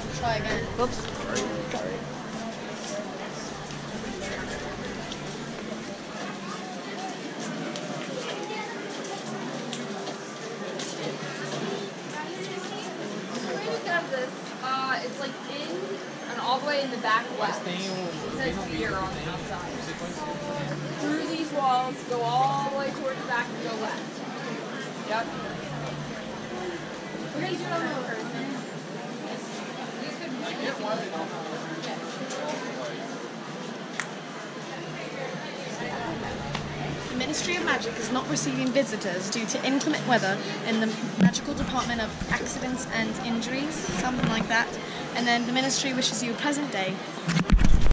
have to try again. Oops. Sorry. Sorry. Uh, it's like in and all the way in the back left. On the. Uh, through these walls, go all the way towards the back and go left. Yep. We're gonna do it the Ministry of Magic is not receiving visitors due to inclement weather in the Magical Department of Accidents and Injuries, something like that. And then the Ministry wishes you a pleasant day.